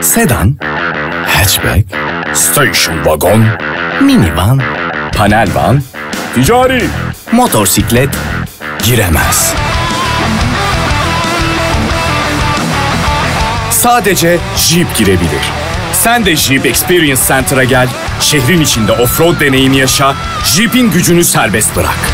sedan, hatchback, station wagon, minivan, panel van, ticari, motosiklet giremez. Sadece Jeep girebilir. Sen de Jeep Experience Center'a gel, şehrin içinde offroad deneyimi yaşa, Jeep'in gücünü serbest bırak.